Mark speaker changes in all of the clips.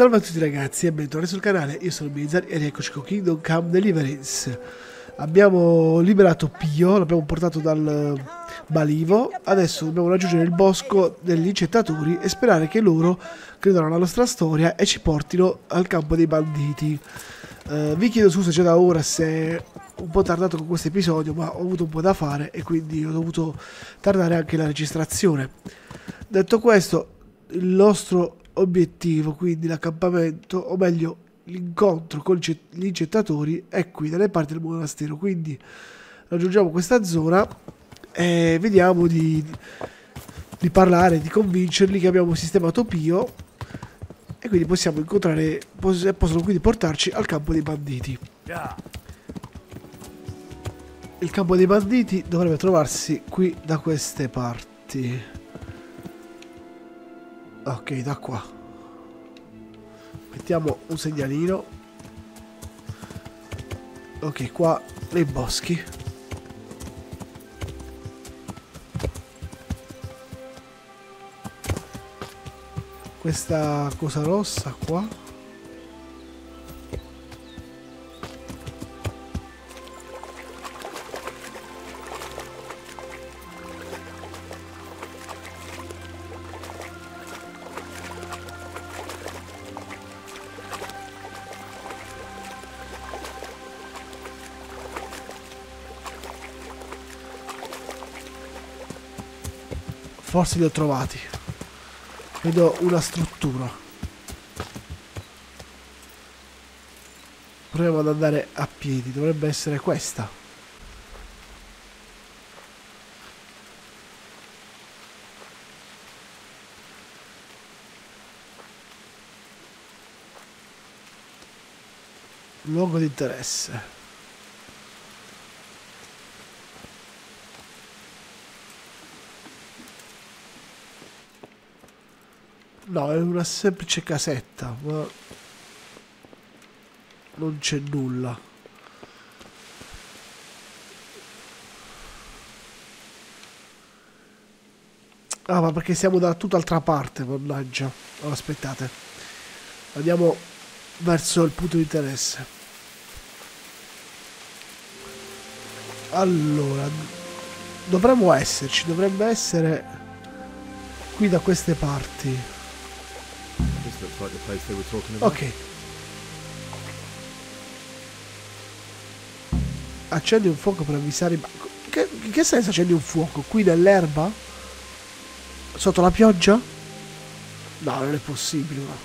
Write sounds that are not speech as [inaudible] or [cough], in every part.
Speaker 1: Salve a tutti ragazzi e bentornati sul canale, io sono Blizzard e rieccoci con Kingdom Come Deliverance. Abbiamo liberato Pio, l'abbiamo portato dal balivo. Adesso dobbiamo raggiungere il bosco degli incettatori e sperare che loro credano alla nostra storia e ci portino al campo dei banditi. Uh, Vi chiedo scusa già da ora se è un po' tardato con questo episodio ma ho avuto un po' da fare e quindi ho dovuto tardare anche la registrazione. Detto questo, il nostro obiettivo, quindi l'accampamento, o meglio l'incontro con gli incettatori è qui dalle parti del monastero. Quindi raggiungiamo questa zona e vediamo di, di parlare, di convincerli che abbiamo sistemato Pio e quindi possiamo incontrare, possono quindi portarci al campo dei banditi. Il campo dei banditi dovrebbe trovarsi qui da queste parti. Ok, da qua. Mettiamo un segnalino. Ok, qua nei boschi. Questa cosa rossa qua. Forse li ho trovati. Vedo una struttura. Proviamo ad andare a piedi. Dovrebbe essere questa. Luogo di interesse. No, è una semplice casetta, ma non c'è nulla. Ah, ma perché siamo da tutt'altra parte, mannaggia. Oh, aspettate. Andiamo verso il punto di interesse. Allora, dovremmo esserci, dovrebbe essere qui da queste parti. Ok. Accendi un fuoco per avvisare i... Che, che senso accendi un fuoco? Qui nell'erba? Sotto la pioggia? No, non è possibile. No.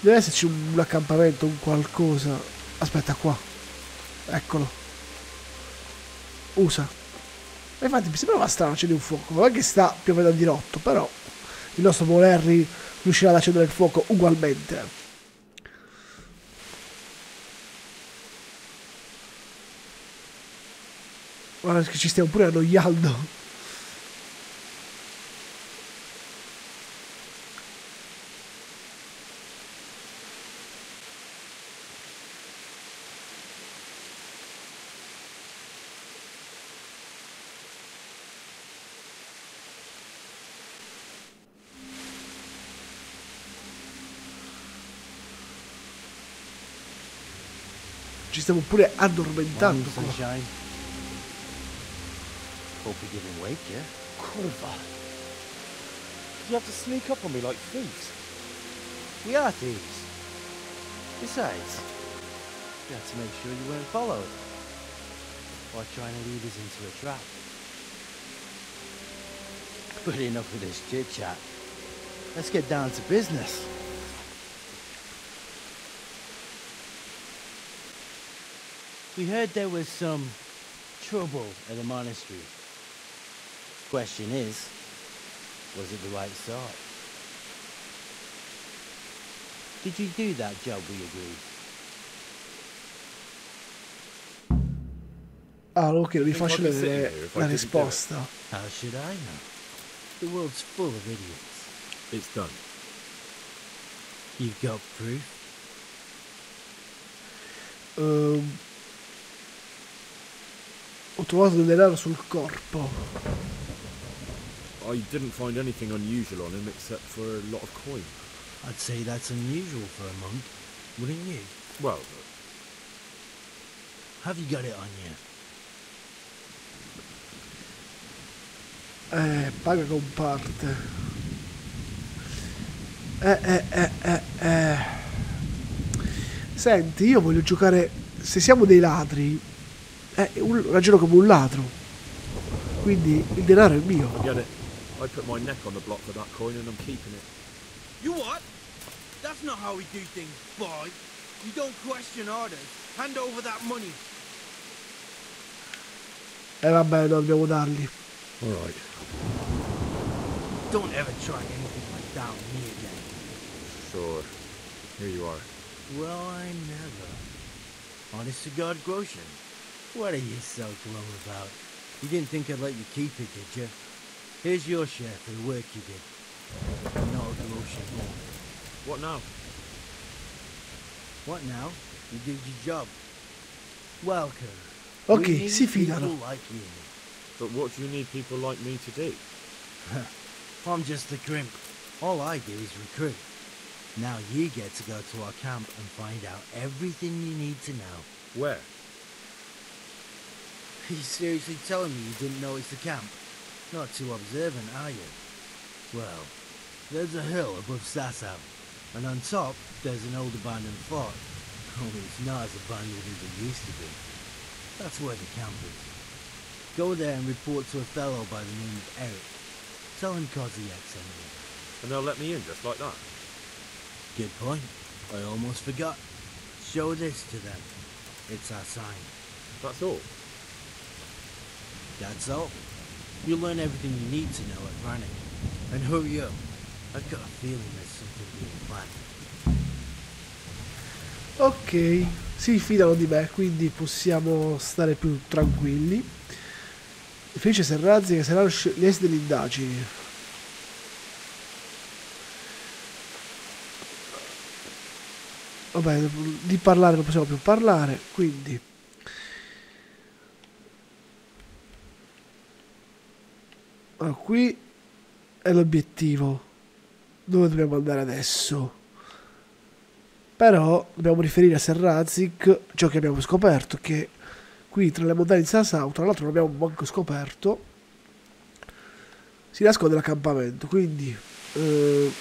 Speaker 1: Deve esserci un, un accampamento, un qualcosa. Aspetta qua. Eccolo. Usa. E infatti mi sembrava strano accendi un fuoco. Non è che sta piovendo a dirotto, però il nostro Molerri riuscirà ad accendere il fuoco ugualmente. Guarda che ci stiamo pure annoiando. Ci stiamo pure addormentando qua.
Speaker 2: Hope you didn't wake you. Corva. You have to sneak up on me like thieves. We are thieves. Besides, you had to make sure you weren't followed. Or trying to lead us into a trap. But enough of this chit-chat. Let's get down to business. We heard there was some trouble at the monastery. Question is, was it the right sort? Did you do that job we agreed?
Speaker 1: Ah, ok, vi faccio vedere la risposta.
Speaker 2: How should I know? The world's full of idiots.
Speaker 3: It's done.
Speaker 2: You've got proof?
Speaker 1: Um, Ho trovato del denaro sul corpo.
Speaker 3: I didn't find anything unusual on him except for a lot of coin.
Speaker 2: I'd say that's unusual for a monk, wouldn't you?
Speaker 3: Well,
Speaker 2: Have you got it on you?
Speaker 1: Eh, paga con parte. Eh, eh, eh, eh, eh. Senti, io voglio giocare. Se siamo dei ladri, eh, un- ragiono come un ladro. Quindi il denaro è mio.
Speaker 3: I put my neck on the block for that coin and I'm keeping it.
Speaker 2: You what? That's not how we do things, boy. You don't question orders. Hand over that money.
Speaker 1: E vabbè, no, dobbiamo dargli.
Speaker 3: All right.
Speaker 2: Don't ever try anything like that with me again.
Speaker 3: Sure. Here you are.
Speaker 2: Well, I never. Honest to God, Groshen, what are you so glum about? You didn't think I'd let you keep it, did you? Here's your share for the work you did. Not a Groshen more.
Speaker 3: What now?
Speaker 2: What now? You did your job. Welcome.
Speaker 1: Ok,
Speaker 2: We need
Speaker 1: si
Speaker 2: people
Speaker 1: fidano.
Speaker 2: like you.
Speaker 3: But what do you need people like me to do? [laughs]
Speaker 2: I'm just the crimp. All I do is recruit. Now you get to go to our camp and find out everything you need to know.
Speaker 3: Where?
Speaker 2: Are you seriously telling me you didn't notice the camp? Not too observant, are you? Well, there's a hill above Sasau, and on top there's an old abandoned fort. [laughs] Only oh, it's not as abandoned as it used to be. That's where the camp is. Go there and report to a fellow by the name of Eric. Tell him Koziak sent you.
Speaker 3: And they'll let me in just like that.
Speaker 2: Good point. I almost forgot. Show this to them. It's our sign.
Speaker 3: That's all.
Speaker 2: That's all. You'll learn everything you need to know at Brannick. And hurry up. I've got a feeling there's something being planned.
Speaker 1: Ok, si fidano di me, quindi possiamo stare più tranquilli. Felice Serrazzi che saranno gli esiti delle indagini. Vabbè, di parlare non possiamo più parlare, quindi... Allora, qui è l'obiettivo. Dove dobbiamo andare adesso? Però dobbiamo riferire a Serrazic ciò che abbiamo scoperto, che qui tra le montagne di Sasau, tra l'altro non abbiamo manco scoperto, si nasconde l'accampamento. Quindi, eh,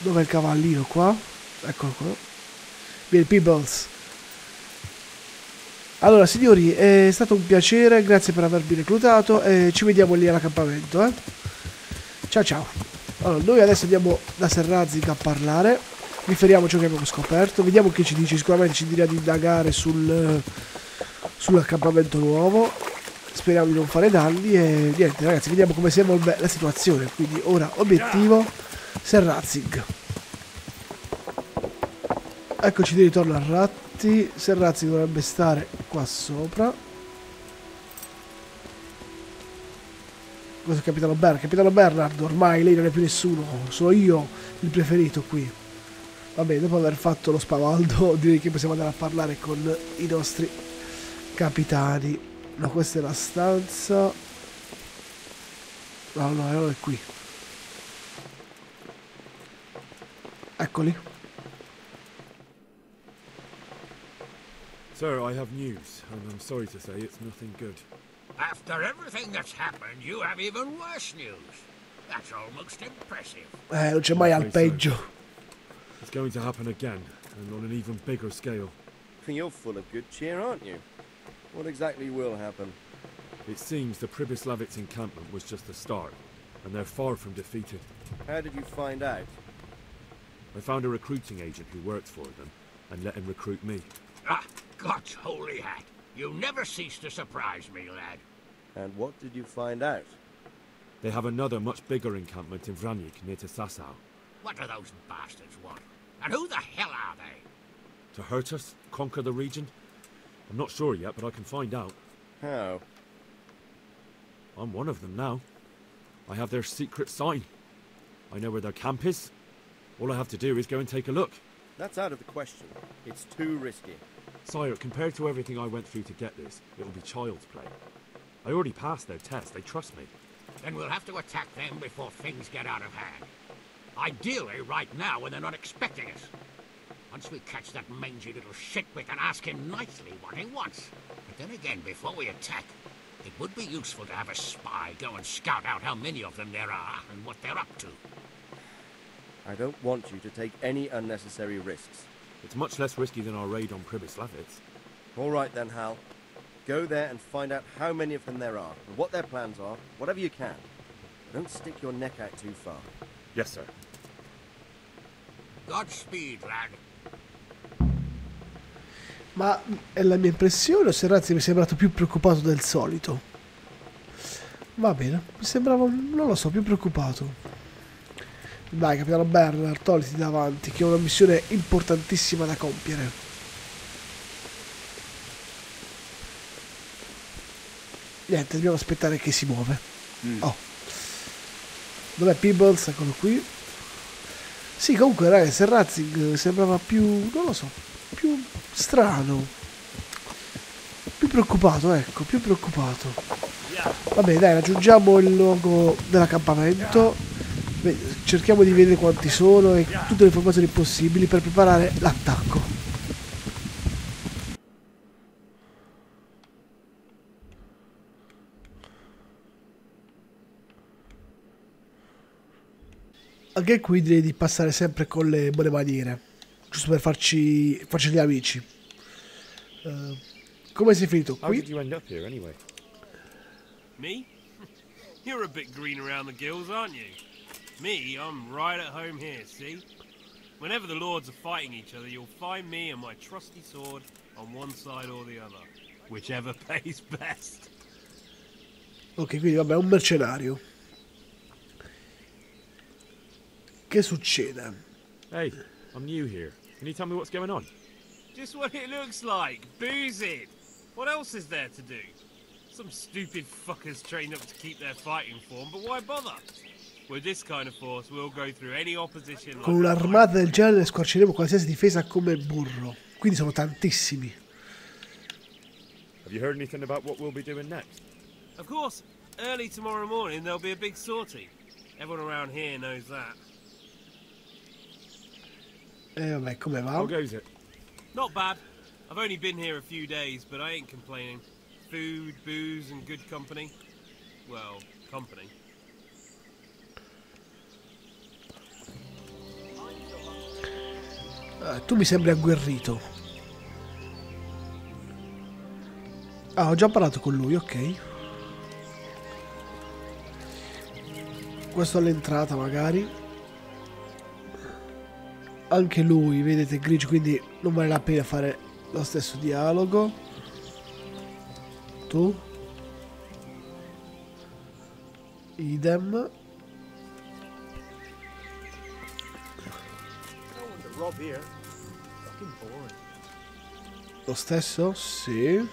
Speaker 1: dov'è il cavallino qua? Eccolo qua. Vieni, Peebles. Allora, signori, è stato un piacere, grazie per avermi reclutato e ci vediamo lì all'accampamento, eh? Ciao ciao. Allora, noi adesso andiamo da Serrazic a parlare, riferiamo ciò che abbiamo scoperto, vediamo che ci dice, sicuramente ci dirà di indagare sul, sull'accampamento nuovo, speriamo di non fare danni e niente ragazzi, vediamo come si evolve la situazione, quindi ora obiettivo Serrazic. Eccoci di ritorno a Ratti, Serrazic dovrebbe stare qua sopra. Questo è capitano Bernard. Capitano Bernard, ormai lei non è più nessuno, sono io il preferito qui. Vabbè, dopo aver fatto lo spavaldo, [laughs] direi che possiamo andare a parlare con i nostri capitani. No, questa è la stanza. No, no, è qui. Eccoli.
Speaker 3: Sir, I have news, and I'm sorry to say it's nothing good.
Speaker 4: After everything that's happened, you have even worse news. That's almost impressive.
Speaker 1: Eh, non c'è mai al peggio.
Speaker 3: It's going to happen again, and on an even bigger scale. [laughs]
Speaker 5: You're full of good cheer, aren't you? What exactly will happen?
Speaker 3: It seems the Pribyslavitz encampment was just the start, and they're far from defeated.
Speaker 5: How did you find out?
Speaker 3: I found a recruiting agent who worked for them, and let him recruit me.
Speaker 4: Ah, God's holy hat. You never cease to surprise me, lad.
Speaker 5: And what did you find out?
Speaker 3: They have another much bigger encampment in Vranik near to Sasau.
Speaker 4: What do those bastards want? And who the hell are they?
Speaker 3: To hurt us? Conquer the region? I'm not sure yet, but I can find out.
Speaker 5: How?
Speaker 3: I'm one of them now. I have their secret sign. I know where their camp is. All I have to do is go and take a look.
Speaker 5: That's out of the question. It's too risky.
Speaker 3: Sire, compared to everything I went through to get this, it'll be child's play. I already passed their test. They trust me.
Speaker 4: Then we'll have to attack them before things get out of hand. Ideally, right now when they're not expecting us. Once we catch that mangy little shit, we can ask him nicely what he wants. But then again, before we attack, it would be useful to have a spy go and scout out how many of them there are and what they're up to.
Speaker 5: I don't want you to take any unnecessary risks.
Speaker 3: It's much less risky than our raid on Pribyslavitz.
Speaker 5: All right then, Hal. Go there and find out how many of them there are, and what their plans are, whatever you can. Don't stick your neck out too far.
Speaker 3: Yes, sir.
Speaker 4: Godspeed, lad.
Speaker 1: Ma è la mia impressione o se Razzi mi è sembrato più preoccupato del solito? Va bene, mi sembrava, non lo so, più preoccupato. Dai, capitano Bernard, togliti davanti, che ho una missione importantissima da compiere. Niente, dobbiamo aspettare che si muove. Oh. Dov'è Peebles? Eccolo qui. Sì, comunque, ragazzi, il Razzing sembrava più, non lo so, più strano. Più preoccupato, ecco, più preoccupato. Vabbè, dai, raggiungiamo il luogo dell'accampamento. Ve- Cerchiamo di vedere quanti sono e tutte le informazioni possibili per preparare l'attacco. Anche qui direi di passare sempre con le buone maniere, giusto per farci, farci gli amici. Eh, come sei finito qui?
Speaker 6: Me? [laughs] You're a bit green around the gills, aren't you? Me, I'm right at home here, see? Whenever the lords are fighting each other, you'll find me and my trusty sword on one side or the other. Whichever [laughs] pays best.
Speaker 1: Ok, quindi vabbè, è un mercenario. Che succede?
Speaker 3: Hey, I'm new here. Can you tell me what's going on?
Speaker 6: Just what it looks like. Boozing. What else is there to do? Some stupid fuckers trained up to keep their fighting form, but why bother? With this kind of force, we'll go through any opposition
Speaker 1: Con
Speaker 6: a
Speaker 1: un'armata del genere squarceremo qualsiasi difesa come burro. Quindi sono tantissimi.
Speaker 3: Have you heard anything about what we'll be doing next?
Speaker 6: Of course, early tomorrow morning there'll be a big sortie. Everyone around here knows that.
Speaker 1: E vabbè, come va?
Speaker 3: How goes it?
Speaker 6: Not bad. I've only been here a few days, but I ain't complaining. Food, booze, and good company. Well, company.
Speaker 1: Eh, tu mi sembri agguerrito. Ah, ho già parlato con lui, ok. Questo all'entrata magari. Anche lui, vedete, è grigio, quindi non vale la pena fare lo stesso dialogo. Tu? Idem. Lo stesso? Sì.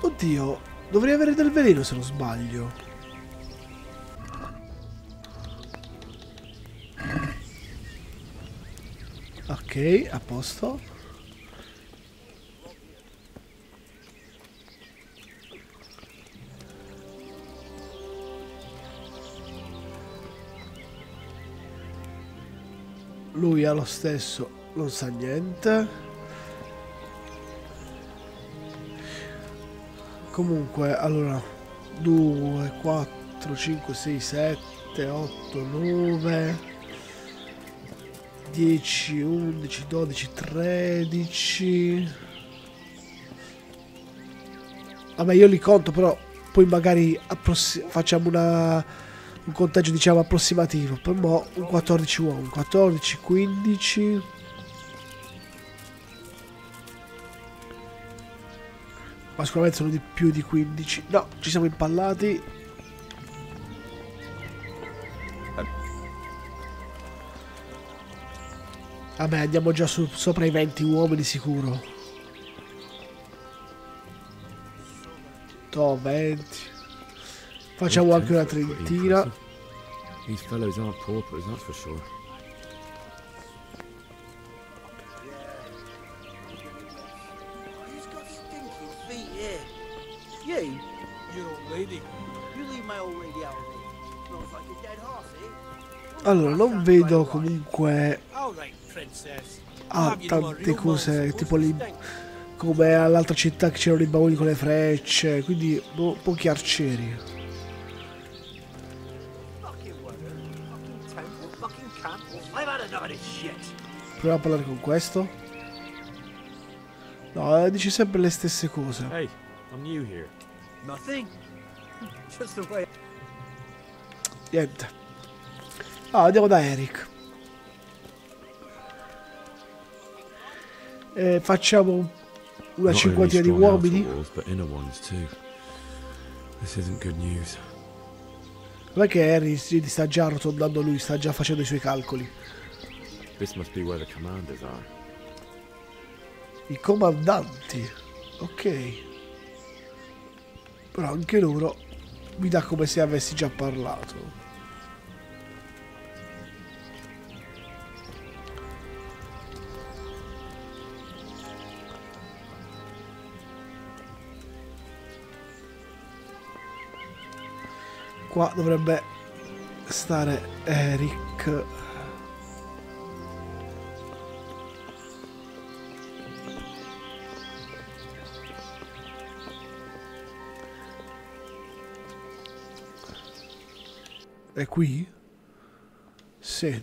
Speaker 1: Oddio, dovrei avere del veleno se non sbaglio. Ok, a posto. Lui ha lo stesso, non sa niente. Comunque, allora, 2, 4, 5, 6, 7, 8, 9, 10, 11, 12, 13. Vabbè, io li conto, però poi magari facciamo una, un conteggio, diciamo, approssimativo. Per mo' un 14 uomini, 14, 15. Ma sicuramente sono di più di 15. No, ci siamo impallati. Vabbè, andiamo già su- sopra i 20 uomini sicuro. To, 20. Facciamo anche una trentina. Allora, non vedo comunque ah, tante cose, tipo lì, come all'altra città che c'erano i bauli con le frecce, quindi boh, pochi arcieri. Proviamo a parlare con questo. No, eh, dici sempre le stesse cose.
Speaker 3: Hey, I'm new here.
Speaker 2: Nothing. Just the way.
Speaker 1: Niente. Ah, andiamo da Eric. E facciamo una
Speaker 3: Not
Speaker 1: cinquantina di uomini. Non è che Harry sta già arrotondando lui, sta già facendo i suoi calcoli.
Speaker 3: This must be where the commanders are.
Speaker 1: I comandanti. Ok. Però anche loro mi dà come se avessi già parlato. Qua dovrebbe stare Eric. È qui? Sì.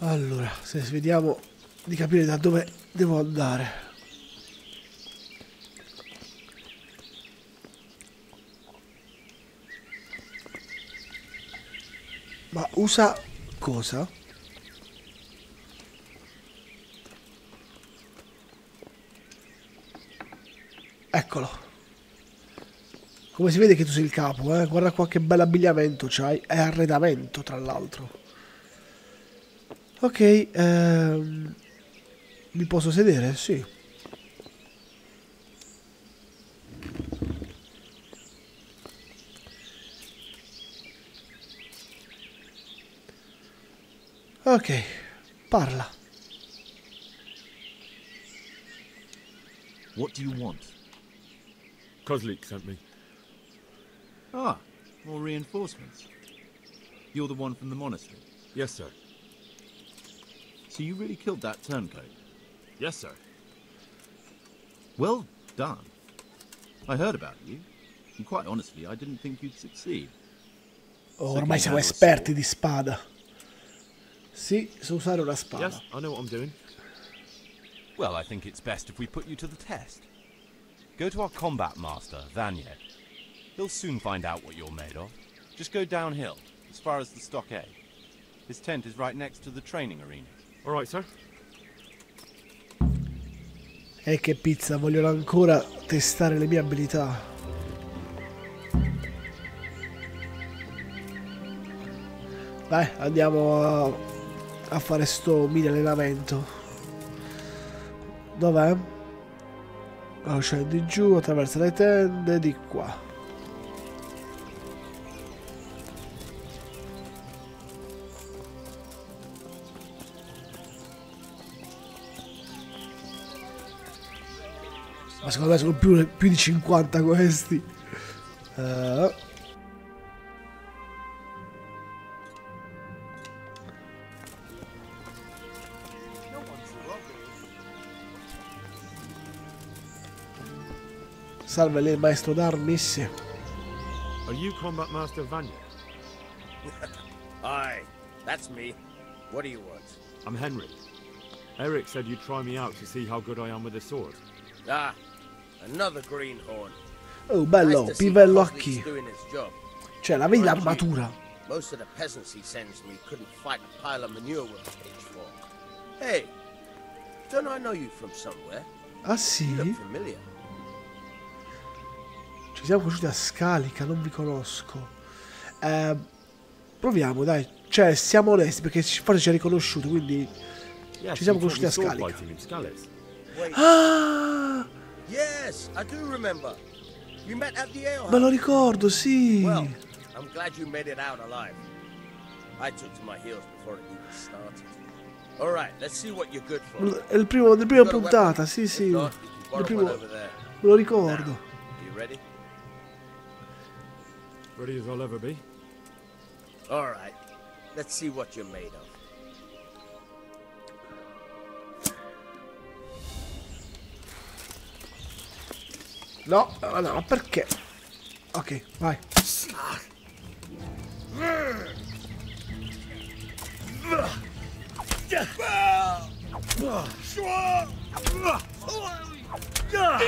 Speaker 1: Allora, se vediamo di capire da dove devo andare. Ma usa cosa? Eccolo. Come si vede che tu sei il capo, eh? Guarda qua che bell'abbigliamento c'hai. È arredamento, tra l'altro. Ok, ehm... Mi posso sedere? Sì. Ok, parla.
Speaker 7: What do you want?
Speaker 3: Kozlik sent me.
Speaker 7: Ah, more reinforcements. You're the one from the monastery.
Speaker 3: Yes, sir.
Speaker 7: So you really killed that turncoat?
Speaker 3: Yes, sir.
Speaker 7: Well done. I heard about you. And quite honestly, I didn't think you'd succeed.
Speaker 1: Ormai siamo esperti di spada. Sì, so usare una spada.
Speaker 3: Yes, I know what I'm doing.
Speaker 8: Well, I think it's best if we put you to the test. Go to our combat master, Vanya. He'll soon find out what you're made of. Just go downhill, as far as the stockade. His tent is right next to the training arena.
Speaker 3: All right, sir.
Speaker 1: E che pizza, vogliono ancora testare le mie abilità. Dai, andiamo a, a fare sto mini allenamento. Dov'è? Allora, scendi giù, attraversa le tende, di qua. Ma secondo me sono più, più di 50 questi. Eh, salve lei, maestro d'armi.
Speaker 3: Are you Combat Master Vanya?
Speaker 5: Aye, that's me. What do you want?
Speaker 3: I'm Henry. Eric said you'd try me out to see how good I am with a sword.
Speaker 5: Ah.
Speaker 1: Oh, bello, pivello a chi? Cioè, la vedi l'armatura?
Speaker 5: Most of the peasants he sends me couldn't fight a pile of manure with a pitchfork. Hey, don't I know you from somewhere?
Speaker 1: Ah
Speaker 5: You
Speaker 1: sì?
Speaker 5: look familiar.
Speaker 1: Ci siamo conosciuti a Scalica, non vi conosco. Eh, proviamo, dai. Cioè, siamo onesti perché forse ci ha riconosciuto, quindi... Ci siamo conosciuti a Scalica. Ah!
Speaker 5: Yes, I do remember. We met at the ale
Speaker 1: Me lo ricordo, sì.
Speaker 5: Well, I'm glad you made it out alive. I took to my heels before it even started. All right, let's see what you're good for.
Speaker 1: È il primo, la prima puntata, sì, sì.
Speaker 5: not, borrow
Speaker 1: primo-. Me lo ricordo.
Speaker 5: You ready?
Speaker 3: Ready as I'll ever be.
Speaker 5: All right. Let's see what you're made of.
Speaker 1: No, no, no, perché? Ok, vai.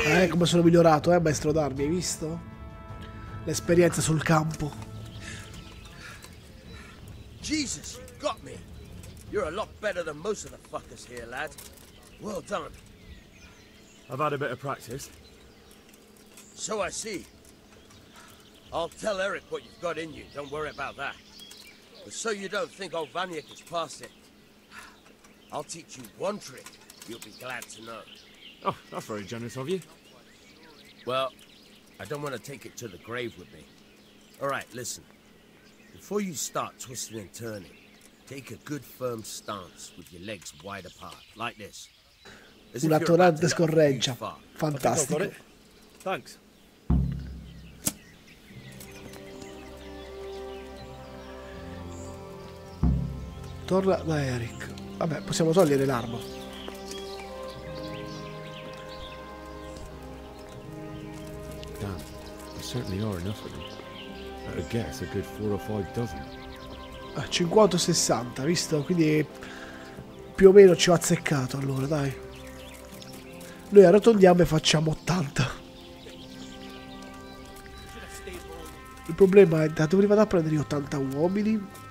Speaker 1: Eh, come sono migliorato, eh, maestro d'armi, hai visto? L'esperienza sul campo.
Speaker 5: Jesus, you got me. You're a lot better than most of the fuckers here, lad. Well done.
Speaker 3: I've had a bit of practice.
Speaker 5: So I see. I'll tell Eric what you've got in you. Don't worry about that. But so you don't think old Vanyek is past it, I'll teach you one trick you'll be glad to know.
Speaker 3: Oh, that's very generous of you.
Speaker 5: Well, I don't want to take it to the grave with me. All right, listen. Before you start twisting and turning, take a good firm stance with your legs wide apart, like this. As
Speaker 1: Una
Speaker 5: you're about to
Speaker 1: tonante
Speaker 5: let off a huge
Speaker 1: scorreggia.
Speaker 5: fart.
Speaker 1: Fantastico.
Speaker 3: Thanks.
Speaker 1: Torna da Eric. Vabbè, possiamo togliere l'arma.
Speaker 3: There certainly are enough of them. A guess, a good four or five dozen.
Speaker 1: Ah, 50-60, visto? Quindi più o meno ci ho azzeccato allora, dai. Noi arrotondiamo e facciamo 80. Il problema è da dove vado a prendere gli 80 uomini?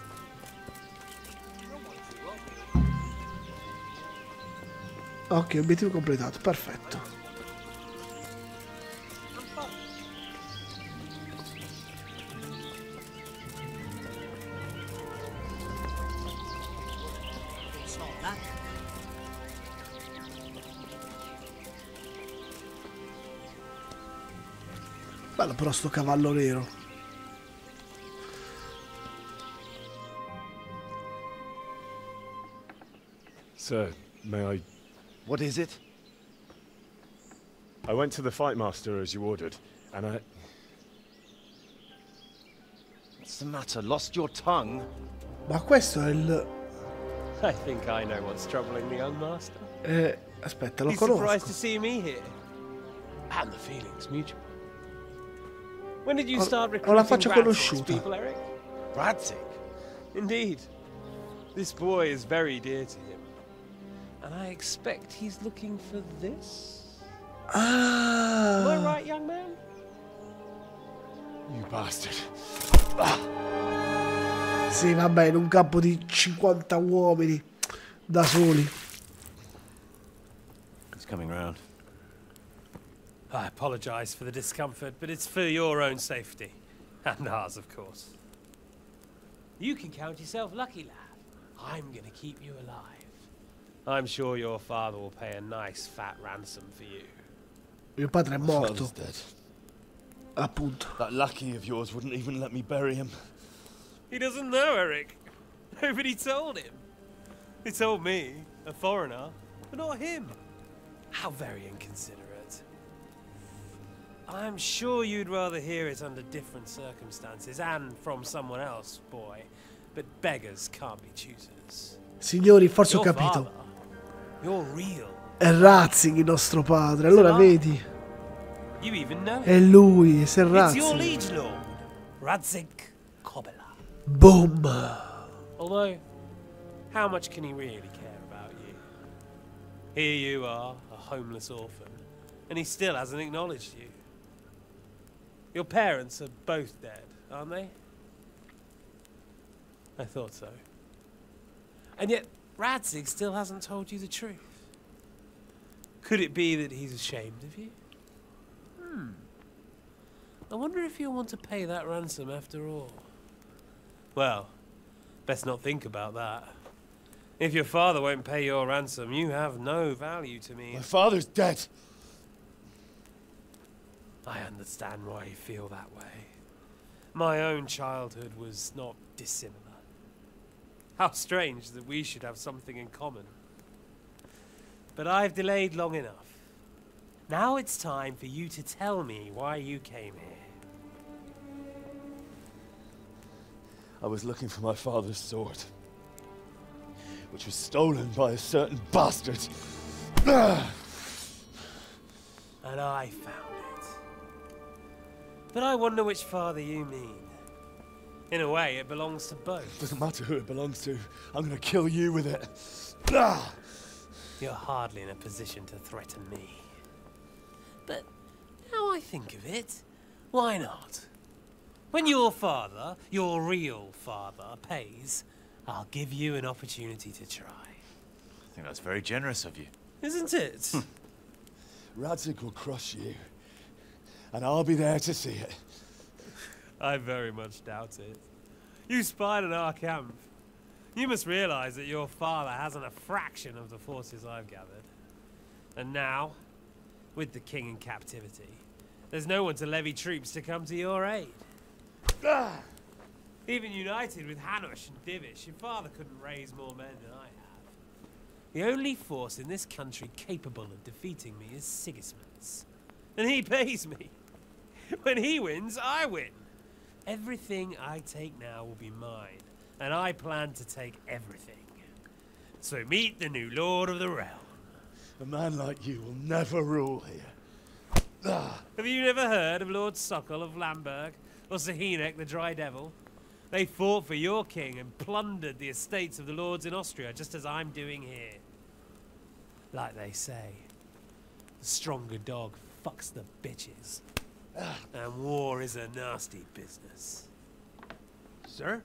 Speaker 1: Ok, obiettivo completato, perfetto. Bello però sto cavallo nero.
Speaker 9: Sir, may I...
Speaker 10: What is it?
Speaker 9: I went to the fight master as you ordered, and I...
Speaker 10: What's the matter? Lost your tongue?
Speaker 1: Ma questo è il...
Speaker 11: I think I know what's troubling the young master.
Speaker 1: eh, aspetta, lo
Speaker 11: He's surprised to see me here. And the feeling's mutual. When did you
Speaker 1: Ho-
Speaker 11: start
Speaker 1: ho
Speaker 11: recruiting
Speaker 1: la faccia
Speaker 11: Radcliffe's
Speaker 1: conosciuta.
Speaker 11: people, Eric?
Speaker 10: Bradsick?
Speaker 11: Indeed. This boy is very dear to him. And I expect he's looking for this? Am I
Speaker 1: Ah,
Speaker 11: right, young man?
Speaker 9: You bastard.
Speaker 1: sì, vabbè, in un campo di 50 uomini da soli.
Speaker 10: He's coming round.
Speaker 6: I apologize for the discomfort, but it's for your own safety. [laughs] And ours, of course. You can count yourself lucky, lad. I'm gonna keep you alive. I'm sure your father will pay a nice fat ransom for you.
Speaker 1: Mio padre è morto,
Speaker 10: Father's dead.
Speaker 1: appunto.
Speaker 10: That lackey of yours wouldn't even let me bury him.
Speaker 6: He doesn't know, Eric. Nobody told him. They told me, a foreigner, but not him. How very inconsiderate. I'm sure you'd rather hear it under different circumstances and from someone else, boy. But beggars can't be choosers.
Speaker 1: Signori, forse ho capito.
Speaker 6: father, you're real.
Speaker 1: È Razzing il nostro padre. Allora vedi,
Speaker 6: You even know
Speaker 1: è lui,
Speaker 6: your
Speaker 1: Razzing.
Speaker 6: lord, Kobela.
Speaker 1: Boom.
Speaker 6: Although, how much can he really care about you? Here you are, a homeless orphan, and he still hasn't acknowledged you. Your parents are both dead, aren't they? I thought so. And yet, Radzig still hasn't told you the truth. Could it be that he's ashamed of you? Hmm. I wonder if you'll want to pay that ransom after all. Well, best not think about that. If your father won't pay your ransom, you have no value to me.
Speaker 10: My father's dead.
Speaker 6: I understand why you feel that way. My own childhood was not dissimilar. How strange that we should have something in common. But I've delayed long enough. Now it's time for you to tell me why you came here.
Speaker 3: I was looking for my father's sword, which was stolen by a certain bastard.
Speaker 6: And I found it. But I wonder which father you mean. In a way, it belongs to both.
Speaker 3: Doesn't matter who it belongs to. I'm gonna kill you with it. Ah!
Speaker 6: You're hardly in a position to threaten me. But now I think of it, why not? When your father, your real father, pays, I'll give you an opportunity to try.
Speaker 8: I think that's very generous of you.
Speaker 6: Isn't it?
Speaker 3: Radzik will crush you, and I'll be there to see it.
Speaker 6: I very much doubt it. You spied on our camp. You must realize that your father hasn't a fraction of the forces I've gathered. And now, with the king in captivity, there's no one to levy troops to come to your aid. Ah! Even united with Hanush and Divish, your father couldn't raise more men than I have. The only force in this country capable of defeating me is Sigismund's. And he pays me. When he wins, I win. Everything I take now will be mine, and I plan to take everything. So meet the new Lord of the Realm.
Speaker 3: A man like you will never rule here. Ah!
Speaker 6: Have you never heard of Lord Sokol of Lamberg, or Sahinek the Dry Devil? They fought for your king and plundered the estates of the lords in Austria, just as I'm doing here. Like they say, the stronger dog fucks the bitches. And war is a nasty business.
Speaker 12: Sir?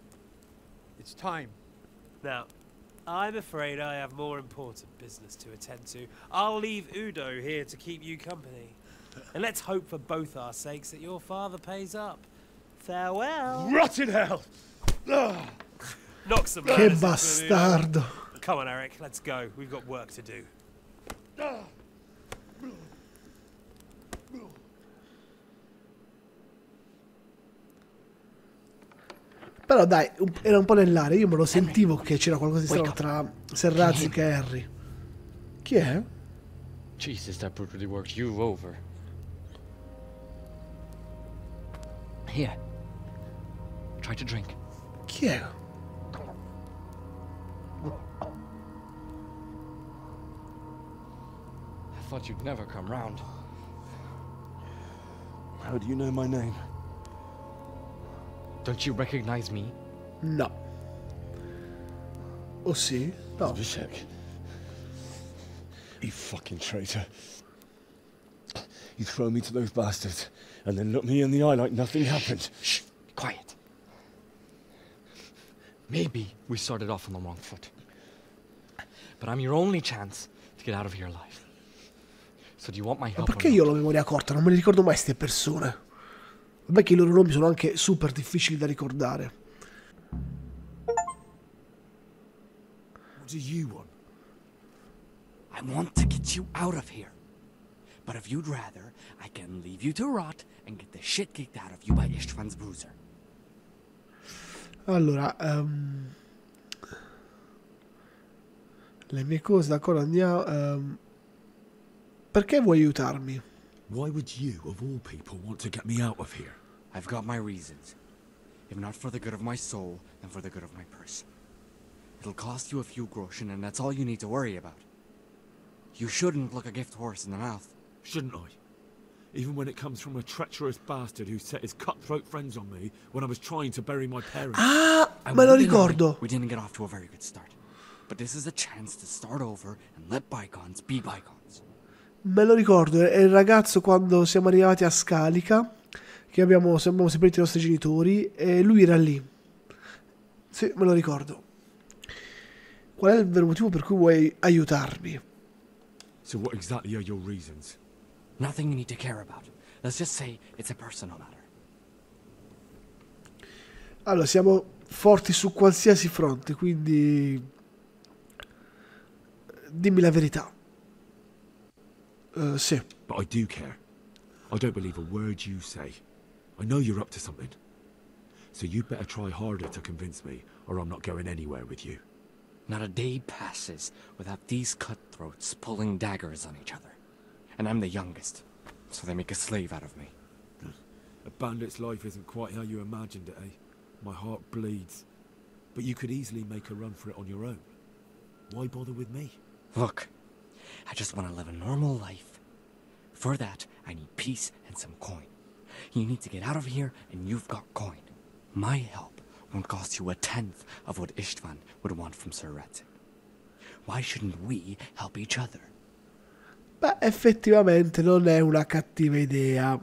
Speaker 12: It's time.
Speaker 6: Now, I'm afraid I have more important business to attend to. I'll leave Udo here to keep you company. And let's hope for both our sakes that your father pays up. Farewell.
Speaker 3: Rot in hell! Ah!
Speaker 6: Knock some
Speaker 1: Che
Speaker 6: manners into Udo.
Speaker 1: bastardo.
Speaker 6: Come on, Eric, let's go. We've got work to do.
Speaker 1: Però dai, era un po' nell'aria. Io me lo sentivo che c'era qualcosa di strano tra Serrazzi e Harry. Chi è?
Speaker 13: Jesus, that brutally worked you over. Here. Try to drink.
Speaker 1: Chi è?
Speaker 13: I thought you'd never come round.
Speaker 3: How do you know my name?
Speaker 13: Don't you recognize me?
Speaker 1: No. Oh sì? No.
Speaker 3: Zbyszek. You fucking traitor. You throw me to those bastards and then look me in the eye like nothing happened.
Speaker 13: Shh, quiet. Maybe we started off on the wrong foot. But I'm your only chance to get out of here alive. So do you want my
Speaker 1: Ma
Speaker 13: help? or
Speaker 1: perché
Speaker 13: not?
Speaker 1: io ho la memoria corta? Non me ne ricordo mai queste persone. Vabbè che i loro nomi sono anche super difficili da ricordare.
Speaker 14: What do you want?
Speaker 13: I want to get you out of here. But if you'd rather, I can leave you to rot and get the shit kicked out of you by Ishtvan's bruiser.
Speaker 1: Allora, ehm, le mie cose, d'accordo, andiamo. ehm, perché vuoi aiutarmi?
Speaker 14: Why would you, of all people, want to get me out of here?
Speaker 13: I've got my reasons. If not for the good of my soul, then for the good of my purse. It'll cost you a few groschen, and that's all you need to worry about. You shouldn't look a gift horse in the mouth.
Speaker 14: Shouldn't I? Even when it comes from a treacherous bastard who set his cutthroat friends on me when I was trying to bury my parents.
Speaker 1: Ah,
Speaker 13: I
Speaker 1: me lo ricordo.
Speaker 13: We didn't get off to a very good start. But this is a chance to start over and let bygones be bygones.
Speaker 1: Me lo ricordo, è il ragazzo quando siamo arrivati a Scalica, che abbiamo, abbiamo seppellito i nostri genitori, e lui era lì. Sì, me lo ricordo. Qual è il vero motivo per cui vuoi aiutarmi?
Speaker 14: So what exactly are your reasons?
Speaker 13: Nothing you need to care about. Let's just say it's a personal matter.
Speaker 1: Allora, siamo forti su qualsiasi fronte, quindi dimmi la verità. Eh, sì.
Speaker 14: But I do care. I don't believe a word you say. I know you're up to something. So you better try harder to convince me, or I'm not going anywhere with you.
Speaker 13: Not a day passes without these cutthroats pulling daggers on each other. and I'm the youngest. So they make a slave out of me.
Speaker 3: A bandit's life isn't quite how you imagined it, eh? My heart bleeds. But you could easily make a run for it on your own. Why bother with me?
Speaker 13: Look, I just want to live a normal life. For that, I need peace and some coin. You need to get out of here, and you've got coin. My help won't cost you a tenth of what Istvan would want from Sir Ratzik. Why shouldn't we help each other?
Speaker 1: Beh, effettivamente non è una cattiva idea.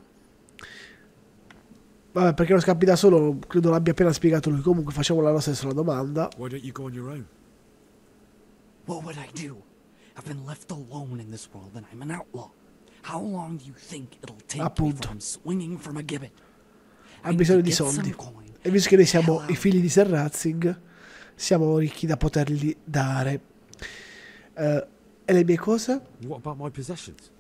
Speaker 1: Vabbè, perché non scappi da solo, credo l'abbia appena spiegato lui. Comunque facciamo la nostra stessa domanda.
Speaker 3: Why don't you go on your own?
Speaker 13: What would I do? I've been left alone in this world and I'm an outlaw. How long do you think it'll take
Speaker 1: Appunto.
Speaker 13: before I'm swinging from a gibbet?
Speaker 1: Ha bisogno di soldi. E visto che noi siamo i figli di Sir Ratzing, siamo ricchi da poterli dare. Eh, e le mie cose?
Speaker 3: What about my possessions?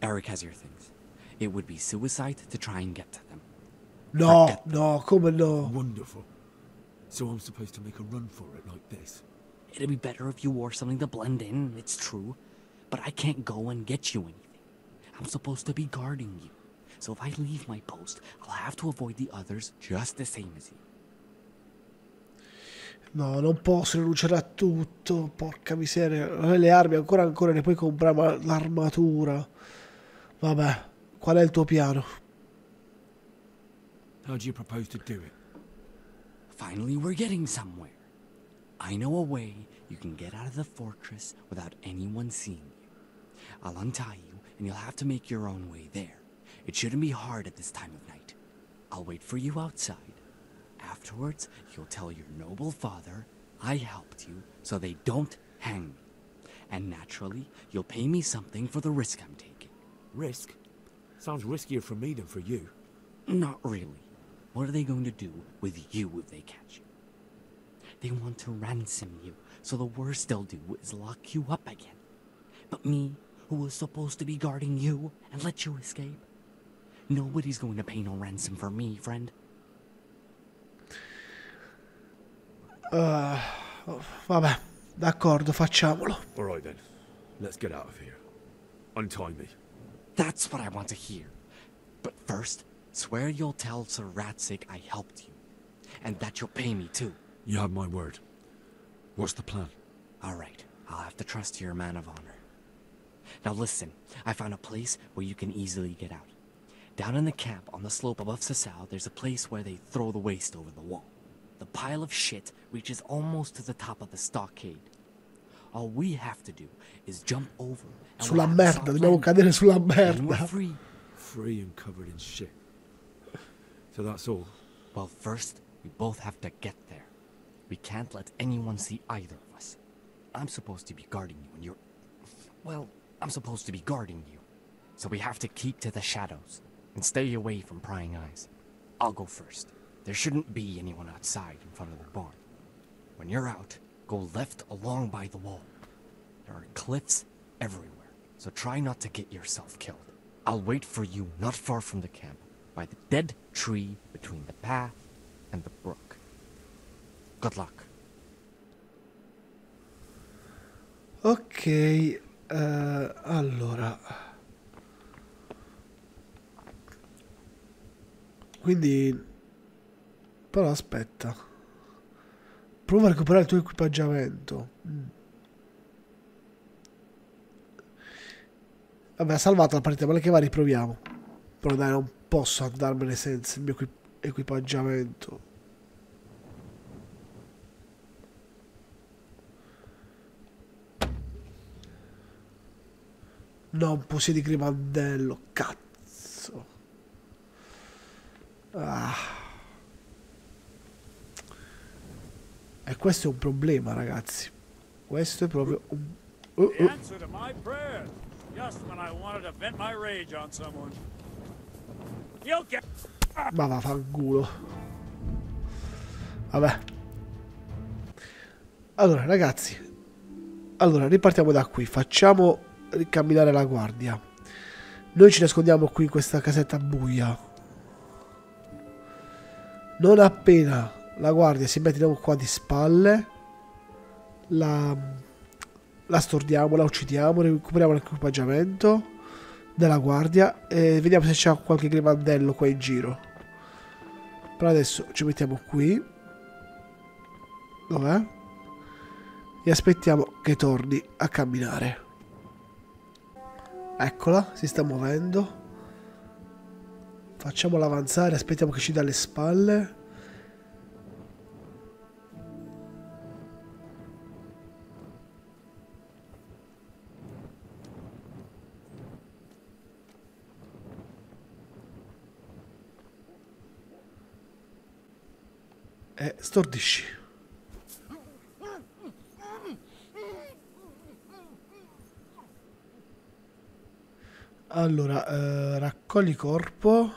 Speaker 13: Eric has your things. It would be suicide to try and get to them.
Speaker 1: No, no, come no?
Speaker 3: Wonderful. So I'm supposed to make a run for it like this?
Speaker 13: It'd be better if you wore something to blend in, it's true. But I can't go and get you anything. I'm supposed to be guarding you. So if I leave my post, I'll have to avoid the others just the same as you.
Speaker 1: No, non posso rinunciare a tutto. Porca miseria. Le armi ancora ancora ne puoi comprare ma l'armatura. Vabbè, qual è il tuo piano?
Speaker 3: How do you propose to do it?
Speaker 13: Finally, we're getting somewhere. I know a way you can get out of the fortress without anyone seeing you. I'll untie you, and you'll have to make your own way there. It shouldn't be hard at this time of night. I'll wait for you outside. Afterwards, you'll tell your noble father I helped you so they don't hang me. And naturally, you'll pay me something for the risk I'm taking.
Speaker 3: Risk? Sounds riskier for me than for you.
Speaker 13: Not really. What are they going to do with you if they catch you? They want to ransom you, so the worst they'll do is lock you up again. But me, who was supposed to be guarding you and let you escape? Nobody's going to pay no ransom for me, friend.
Speaker 1: Uh, vabbè, d'accordo, facciamolo.
Speaker 3: All right then. Let's get out of here. Untie me.
Speaker 13: That's what I want to hear. But first, swear you'll tell Sir Ratzik I helped you. And that you'll pay me too.
Speaker 3: You have my word. What's the plan?
Speaker 13: Alright, I'll have to trust you're man of honor. Now listen, I found a place where you can easily get out. Down in the camp on the slope above Sasau, there's a place where they throw the waste over the wall. The pile of shit reaches almost to the top of the stockade. All we have to do is jump over and
Speaker 1: Sulla
Speaker 13: we'll have a
Speaker 1: merda, dobbiamo cadere sulla
Speaker 13: Then we're
Speaker 1: merda.
Speaker 13: free.
Speaker 3: Free and covered in shit. So that's all.
Speaker 13: Well, first, we both have to get there. We can't let anyone see either of us. I'm supposed to be guarding you, and you're. Well, I'm supposed to be guarding you. So we have to keep to the shadows and stay away from prying eyes. I'll go first. There shouldn't be anyone outside in front of the barn. When you're out, go left along by the wall. There are cliffs everywhere, so try not to get yourself killed. I'll wait for you not far from the camp, by the dead tree between the path and the brook. Good luck.
Speaker 1: Ok, eh, allora. Quindi... Però aspetta. Prova a recuperare il tuo equipaggiamento. Mm. Vabbè, ha salvato la partita, ma che va, riproviamo. Però dai, non posso andarmene senza il mio equi- equipaggiamento. Non possiedi grimaldello, cazzo. Ah. E questo è un problema, ragazzi. Questo è proprio un... Oh,
Speaker 15: The
Speaker 1: oh.
Speaker 15: answer to my prayer. Just when I wanted to vent my rage on someone. You'll get.
Speaker 1: Ma vaffanculo. Vabbè. Allora, ragazzi. Allora, ripartiamo da qui. Facciamo ricamminare la guardia. Noi ci nascondiamo qui in questa casetta buia. Non appena la guardia si mette qua di spalle, la, la stordiamo, la uccidiamo, recuperiamo l'equipaggiamento. della guardia e vediamo se c'è qualche grimaldello qua in giro. Per adesso ci mettiamo qui. Dov'è? E aspettiamo che torni a camminare. Eccola, si sta muovendo. Facciamola avanzare, aspettiamo che ci dà le spalle. E stordisci. Allora, eh, raccogli corpo.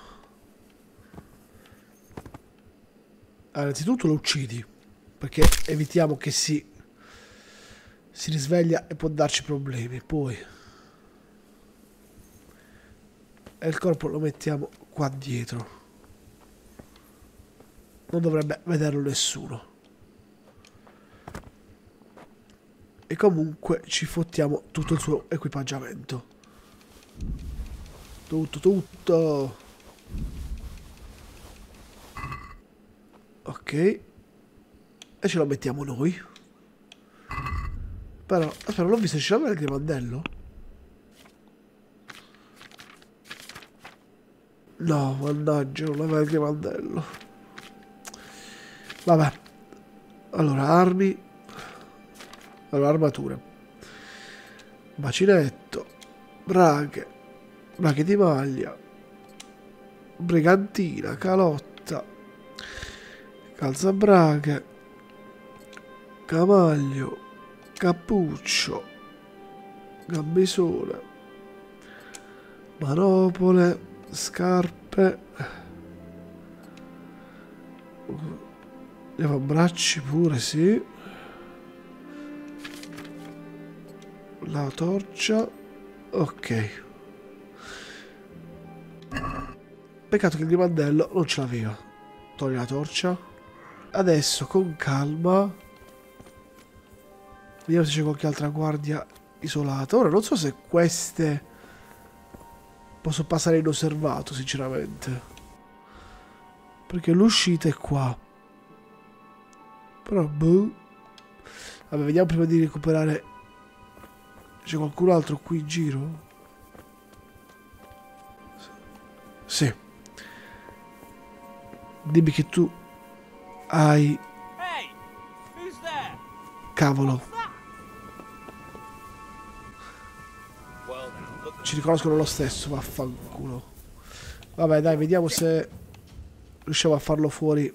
Speaker 1: Allora, innanzitutto lo uccidi. Perché evitiamo che si, si risveglia e può darci problemi. Poi... E il corpo lo mettiamo qua dietro. Non dovrebbe vederlo nessuno. E comunque ci fottiamo tutto il suo equipaggiamento. Tutto, tutto. Ok. E ce lo mettiamo noi. Però, aspetta, l'ho visto, ce l'aveva il grimaldello? No, mannaggia, non aveva il grimaldello. Vabbè. Allora, armi. Allora, armature. Bacinetto. Braghe. Braghe di maglia. Brigantina, calotta. Calzabraghe. Camaglio. Cappuccio. Gambisone. Manopole. Scarpe. Gli avambracci pure, sì. La torcia. Ok. Peccato che il grimaldello non ce l'aveva. Togli la torcia. Adesso con calma. Vediamo se c'è qualche altra guardia isolata. Ora non so se queste posso passare inosservato, sinceramente. Perché l'uscita è qua. Però, boh. Vabbè, vediamo prima di recuperare. C'è qualcun altro qui in giro? Sì. Dimmi che tu hai... Cavolo. Ci riconoscono lo stesso, vaffanculo. Vabbè, dai, vediamo se riusciamo a farlo fuori.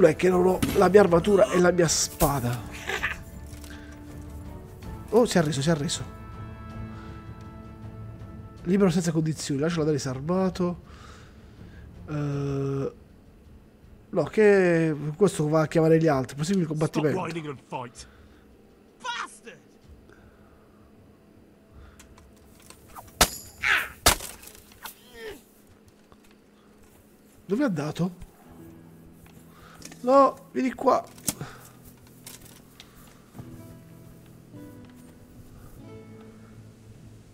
Speaker 1: La tua fortuna è che non ho la mia armatura e la mia spada. Oh, si è arreso, si è arreso. Libero senza condizioni, lascialo andare disarmato. Uh, no, che questo va a chiamare gli altri. Prosegui il combattimento. Dove è andato? No, vieni qua.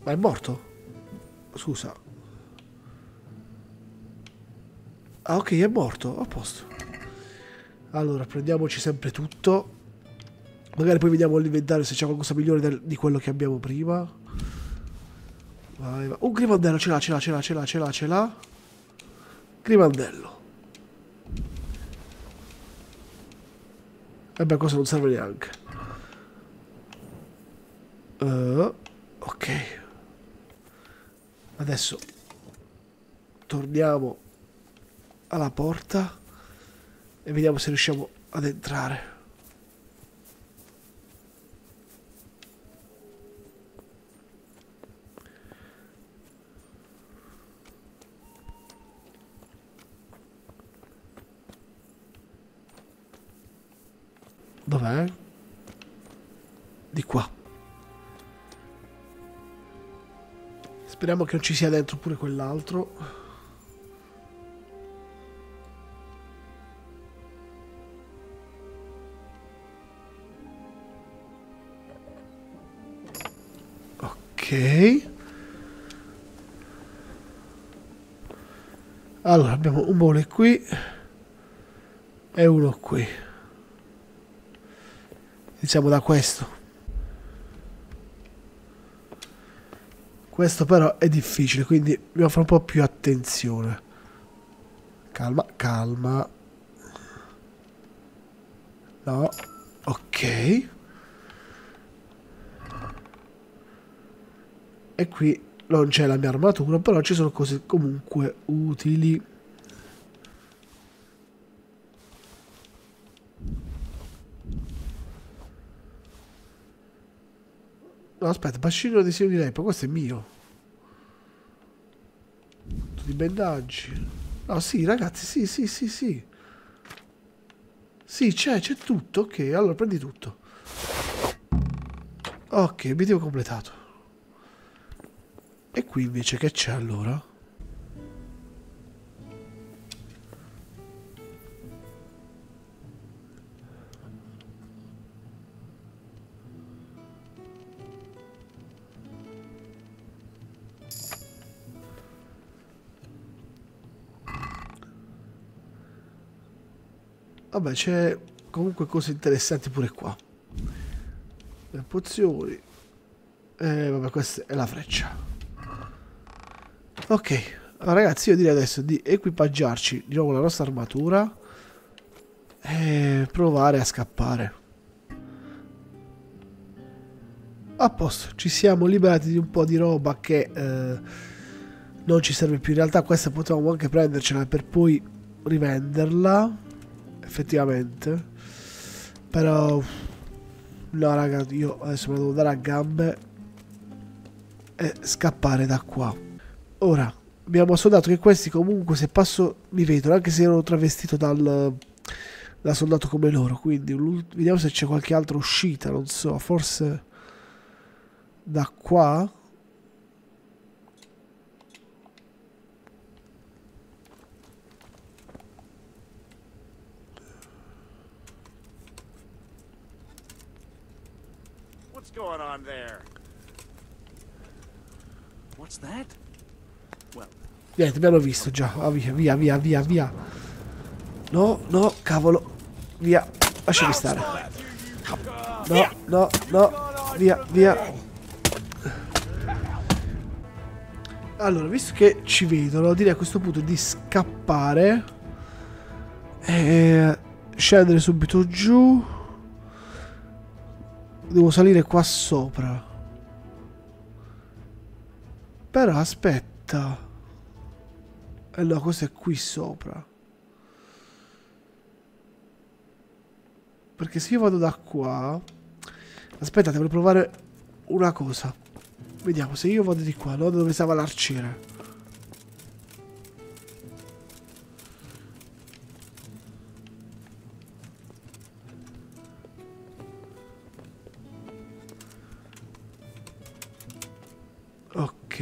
Speaker 1: Ma è morto? Scusa. Ah, ok, è morto. A posto. Allora, prendiamoci sempre tutto. Magari poi vediamo all'inventario se c'è qualcosa migliore del- di quello che abbiamo prima. Vai, vai. Un grimaldello, ce l'ha, ce l'ha, ce l'ha, ce l'ha, ce l'ha, ce l'ha. Grimaldello. E beh, cosa non serve neanche. Eh, ok. Adesso torniamo alla porta e vediamo se riusciamo ad entrare. Dov'è? Di qua. Speriamo che non ci sia dentro pure quell'altro. Ok. Allora abbiamo un baule qui e uno qui. Iniziamo da questo. Questo però è difficile, quindi dobbiamo fare un po' più attenzione. Calma, calma. No. Ok. E qui non c'è la mia armatura, però ci sono cose comunque utili. No, aspetta, bacino di segno di lepre, questo è mio. Tutti i bendaggi. No, sì, ragazzi, sì, sì, sì, sì. Sì, c'è, c'è tutto. Ok, allora prendi tutto. Ok, obiettivo completato. E qui invece che c'è allora? Vabbè, c'è comunque cose interessanti pure qua. Le pozioni. E vabbè, questa è la freccia. Ok, allora, ragazzi, io direi adesso di equipaggiarci di nuovo la nostra armatura e provare a scappare. A posto, ci siamo liberati di un po' di roba che eh, non ci serve più. In realtà questa potevamo anche prendercela per poi rivenderla, effettivamente. Però, no raga, io adesso me la devo dare a gambe e scappare da qua. Ora, abbiamo soldato che questi comunque se passo mi vedono, anche se ero travestito dal, da soldato come loro. Quindi vediamo se c'è qualche altra uscita, non so, forse da qua.
Speaker 15: What's going on there?
Speaker 7: What's that?
Speaker 1: Niente, abbiamo visto già. Ah, via, via, via, via, via. No, no, cavolo. Via. Lasciami stare. No, no, no. Via, via. Allora, visto che ci vedono, direi a questo punto di scappare. E scendere subito giù. Devo salire qua sopra. Però aspetta. Eh no, questo è qui sopra. Perché se io vado da qua... Aspettate, voglio provare una cosa. Vediamo, se io vado di qua, no? Dove stava l'arciere.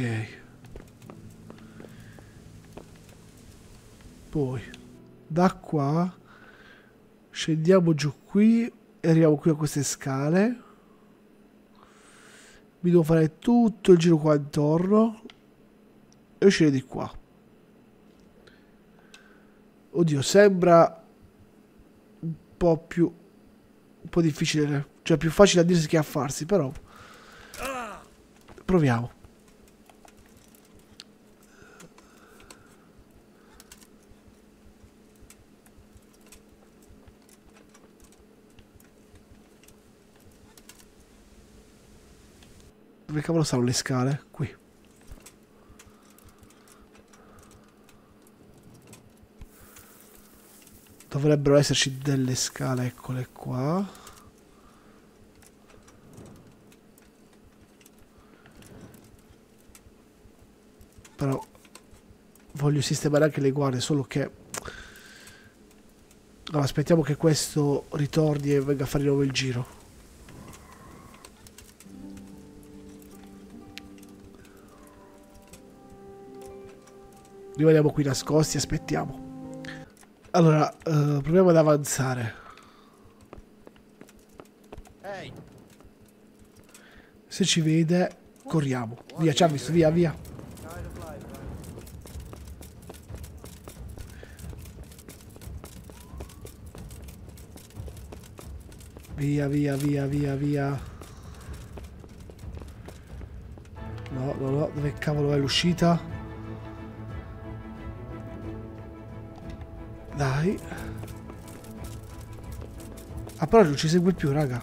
Speaker 1: Ok. Poi, da qua, scendiamo giù qui e arriviamo qui a queste scale. Mi devo fare tutto il giro qua intorno e uscire di qua. Oddio, sembra un po' più un po' difficile, cioè più facile a dirsi che a farsi, però proviamo. Dove cavolo stanno le scale? Qui. Dovrebbero esserci delle scale, eccole qua. Però voglio sistemare anche le guardie, solo che Allora, aspettiamo che questo ritorni e venga a fare di nuovo il giro. Rimaniamo qui nascosti, aspettiamo. Allora, eh, proviamo ad avanzare. Se ci vede, corriamo. Via, ci ha visto, via, via. Via, via, via, via, via. No, no, no, dove cavolo è l'uscita? Dai. Ah, però non ci segue più, raga.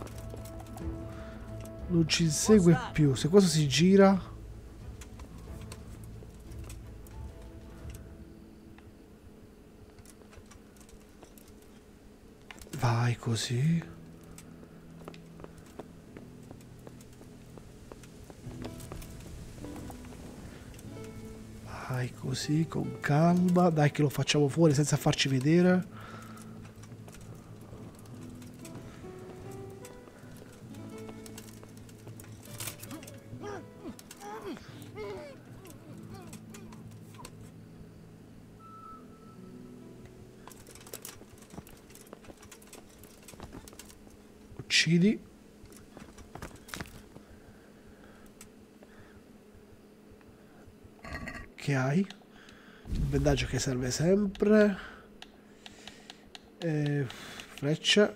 Speaker 1: Non ci segue più. Se questo si gira... Vai così. Vai così, con calma. Dai che lo facciamo fuori senza farci vedere. Bendaggio che serve sempre. Eh, freccia.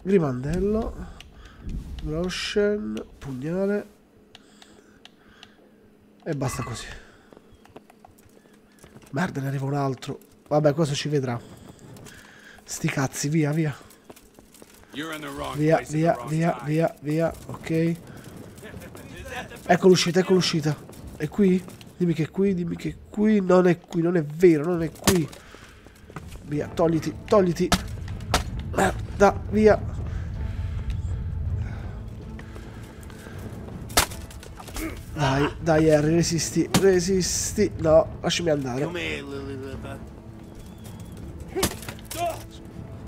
Speaker 1: Grimandello. Groshen. Pugnale. E basta così. Merda, ne arriva un altro. Vabbè, questo ci vedrà. Sti cazzi, via, via. Via, via, via, via, via, ok. Ecco l'uscita, ecco l'uscita. È qui? Dimmi che è qui, dimmi che è qui. Non è qui, non è vero, non è qui. Via, togliti, togliti. Merda, via. Dai, dai Harry, resisti, resisti. No, lasciami andare.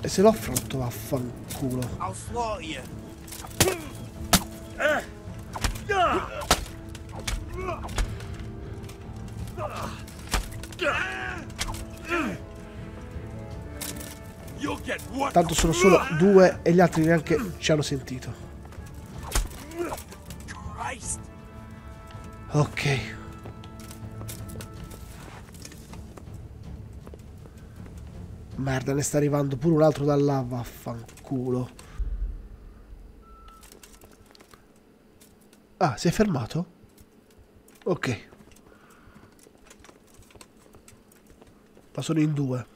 Speaker 1: E se lo affronto, vaffanculo. Tanto sono solo due e gli altri neanche ci hanno sentito. Ok. Merda, ne sta arrivando pure un altro da là, vaffanculo. Ah, si è fermato? Ok. Ma sono in due.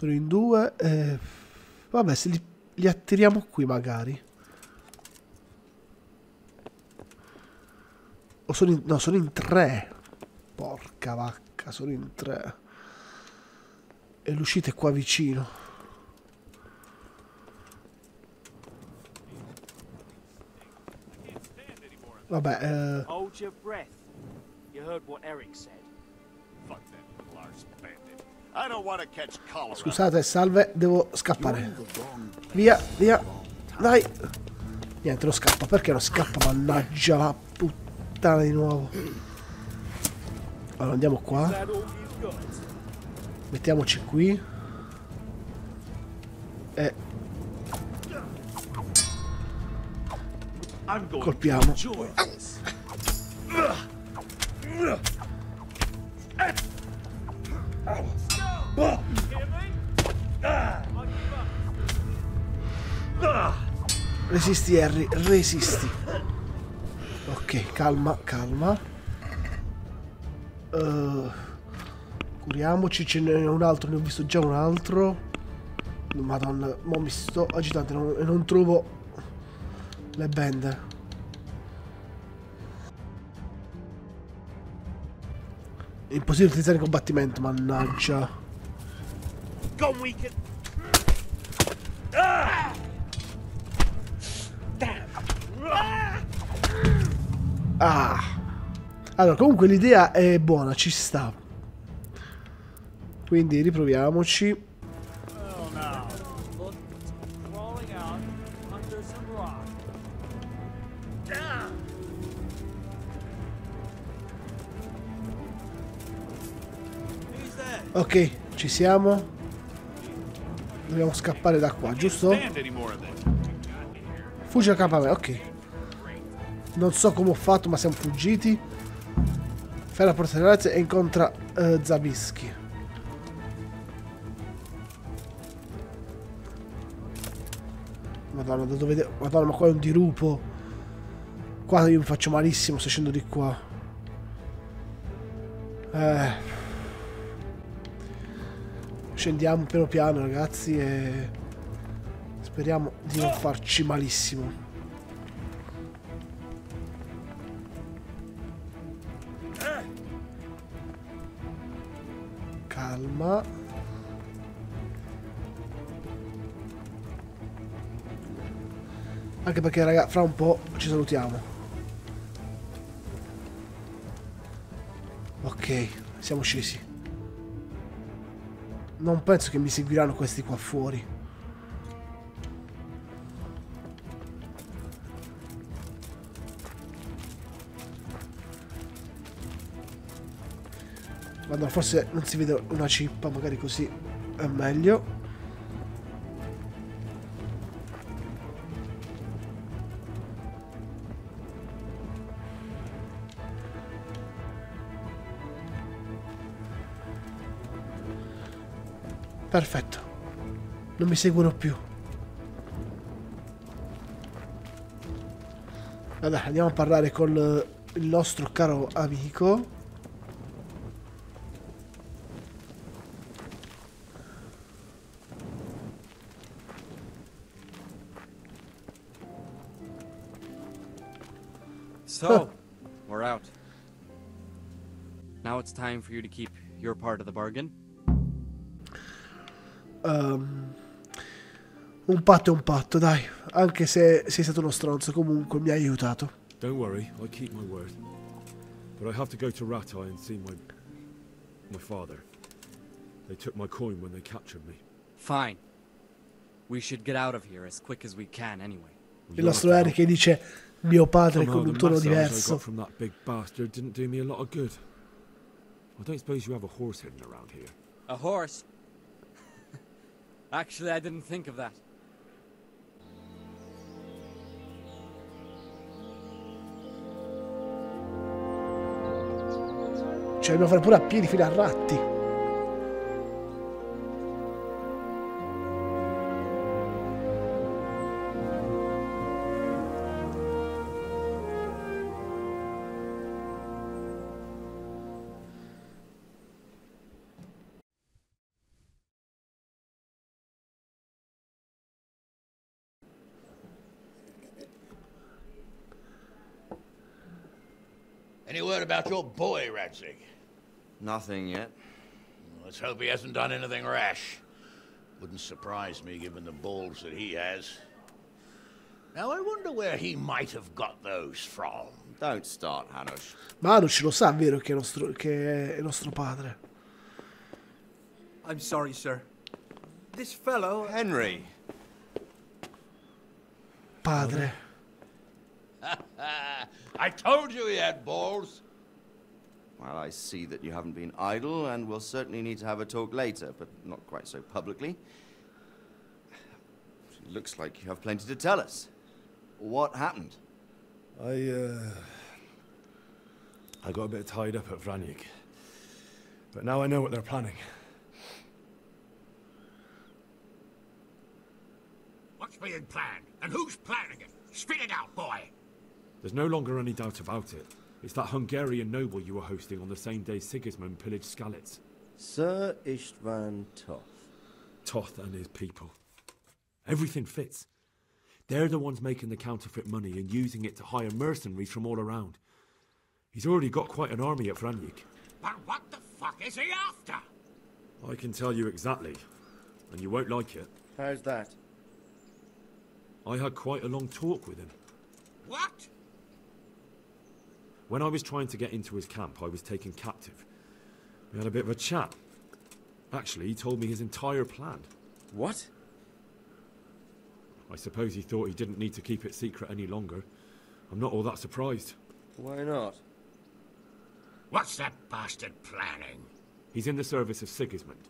Speaker 1: Sono in due. eh, Vabbè, se li, li attiriamo qui magari. O sono in... No, sono in tre. Porca vacca, sono in tre. E l'uscita è qua vicino. Vabbè, eh,
Speaker 16: Hold your breath. You heard what Eric said.
Speaker 17: Fuck that arse bandit.
Speaker 1: Scusate, salve, devo scappare. Via, via. Dai. Niente, non scappa. Perché non scappa? Mannaggia la puttana di nuovo. Allora, andiamo qua. Mettiamoci qui. E Colpiamo. Resisti Harry, resisti. Ok, calma, calma. Eh, curiamoci, ce n'è un altro, ne ho visto già un altro. Madonna, mo mi sto agitando non- e non trovo le bende. È impossibile utilizzare il combattimento, mannaggia.
Speaker 5: Gone weekend.
Speaker 1: Ah. Ah. Allora, comunque l'idea è buona, ci sta. Quindi riproviamoci. Ok, ci siamo. Dobbiamo scappare da qua, giusto? Fuggi al campamento, ok. Non so come ho fatto, ma siamo fuggiti. Fai la porta delle razze e incontra eh, Zabischi. Madonna, da dove... Madonna, ma qua è un dirupo. Qua io mi faccio malissimo se scendo di qua. Eh. Scendiamo piano piano, ragazzi, e... Speriamo di non farci malissimo. Anche perché, raga, fra un po' ci salutiamo. Ok, siamo scesi. Non penso che mi seguiranno questi qua fuori. Madonna, forse non si vede una cippa, magari così è meglio. Perfetto. Non mi seguono più. Vabbè, andiamo a parlare con eh, il nostro caro amico.
Speaker 13: So, we're out. Now it's time for you to keep your part of the bargain.
Speaker 1: Ehm, un patto è un patto, dai. Anche se sei stato uno stronzo, comunque mi hai aiutato.
Speaker 3: Don't worry, I keep my word. But I have to go to Ratai and see my... my father. They took my coin when they captured me.
Speaker 13: Fine. We should get out of here as quick as we can anyway.
Speaker 1: Il nostro Eric che dice mio padre con un tono diverso.
Speaker 3: got from that big bastard didn't do me a lot of good. I don't suppose you have a horse hidden around here.
Speaker 13: A horse? Actually, I didn't think of that.
Speaker 1: Cioè, dobbiamo fare pure a piedi fino a ratti.
Speaker 4: Your boy, Radzig?
Speaker 18: Nothing yet.
Speaker 4: Let's hope he hasn't done anything rash. Wouldn't surprise me given the balls that he has. Now, I wonder where he might have got those from.
Speaker 18: Don't start, Hanush.
Speaker 1: Ma Anush lo sa, vero, che è nostro, che è nostro padre.
Speaker 19: I'm sorry, sir. This fellow.
Speaker 18: Uh, Henry.
Speaker 1: Padre. [laughs]
Speaker 4: I told you he had balls.
Speaker 18: Well, I see that you haven't been idle, and we'll certainly need to have a talk later, but not quite so publicly. It looks like you have plenty to tell us. What happened?
Speaker 3: I, uh... I got a bit tied up at Vranyik. But now I know what they're planning.
Speaker 4: What's being planned? And who's planning it? Spit it out, boy.
Speaker 3: There's no longer any doubt about it. It's that Hungarian noble you were hosting on the same day Sigismund pillaged Skalitz.
Speaker 5: Sir Istvan Toth.
Speaker 3: Toth and his people. Everything fits. They're the ones making the counterfeit money and using it to hire mercenaries from all around. He's already got quite an army at Vranyik.
Speaker 4: But what the fuck is he after?
Speaker 3: I can tell you exactly, and you won't like it.
Speaker 5: How's that?
Speaker 3: I had quite a long talk with him.
Speaker 4: What?
Speaker 3: When I was trying to get into his camp, I was taken captive. We had a bit of a chat. Actually, he told me his entire plan.
Speaker 5: What?
Speaker 3: I suppose he thought he didn't need to keep it secret any longer. I'm not all that surprised.
Speaker 5: Why not?
Speaker 4: What's that bastard planning?
Speaker 3: He's in the service of Sigismund.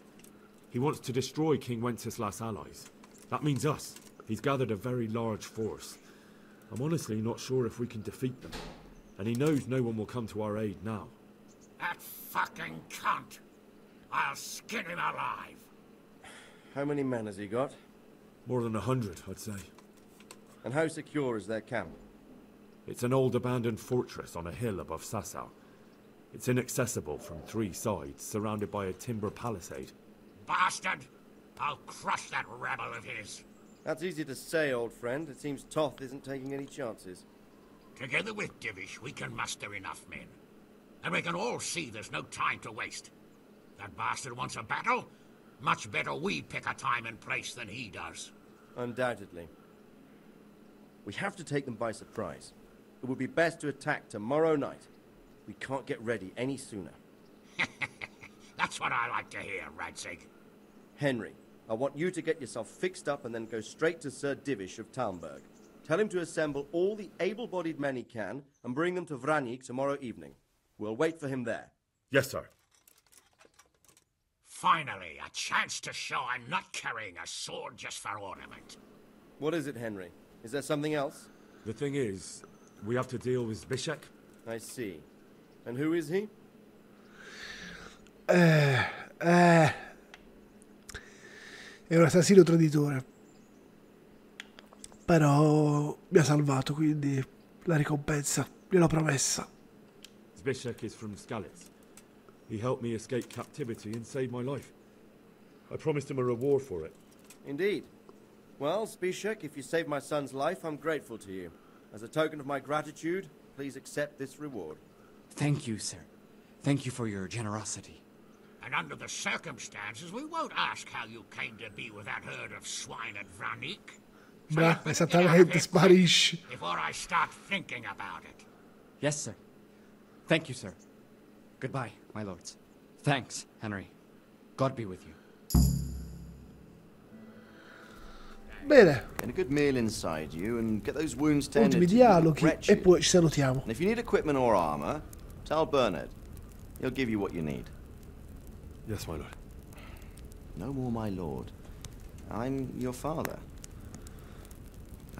Speaker 3: He wants to destroy King Wenceslas' allies. That means us. He's gathered a very large force. I'm honestly not sure if we can defeat them. And he knows no one will come to our aid now.
Speaker 4: That fucking cunt! I'll skin him alive!
Speaker 20: How many men has he got?
Speaker 3: More than a hundred, I'd say.
Speaker 20: And how secure is their camp?
Speaker 3: It's an old abandoned fortress on a hill above Sasau. It's inaccessible from three sides, surrounded by a timber palisade.
Speaker 4: Bastard! I'll crush that rebel of his.
Speaker 20: That's easy to say, old friend. It seems Toth isn't taking any chances.
Speaker 4: Together with Divish, we can muster enough men. And we can all see there's no time to waste. That bastard wants a battle? Much better we pick a time and place than he does.
Speaker 20: Undoubtedly. We have to take them by surprise. It would be best to attack tomorrow night. We can't get ready any sooner. [laughs]
Speaker 4: That's what I like to hear, Radzig.
Speaker 20: Henry, I want you to get yourself fixed up and then go straight to Sir Divish of Talmberg. Tell him to assemble all the able-bodied men he can and bring them to Vranik tomorrow evening. We'll wait for him there.
Speaker 3: Yes, sir.
Speaker 4: Finally, a chance to show I'm not carrying a sword just for ornament.
Speaker 20: What is it, Henry? Is there something else?
Speaker 3: The thing is, we have to deal with Zbyszek.
Speaker 20: I see. And who is he?
Speaker 1: Eh, eh. È un assassino traditore. Però mi ha salvato, quindi la ricompensa gliel'ho promessa.
Speaker 3: Zbyszek is from Skalitz. He helped me escape captivity and saved my life. I promised him a reward for it.
Speaker 20: Indeed. Well, Spishek, if you saved my son's life, I'm grateful to you. As a token of my gratitude, please accept this reward.
Speaker 13: Thank you, sir. Thank you for your generosity.
Speaker 4: And under the circumstances, we won't ask how you came to be with that herd of swine at Vranik.
Speaker 1: Beh, esattamente, sparisci.
Speaker 4: Before I start thinking about it.
Speaker 13: Yes, sir. Thank you, sir. Goodbye, my lords. Thanks, Henry. God be with you.
Speaker 1: Bene,
Speaker 18: Get a good meal inside you and get those wounds tended
Speaker 1: ultimi
Speaker 18: to.
Speaker 1: Dialoghi e poi ci salutiamo.
Speaker 18: And if you need equipment or armor, tell Bernard. He'll give you what you need.
Speaker 3: Yes, my lord.
Speaker 18: No more, my lord. I'm your father.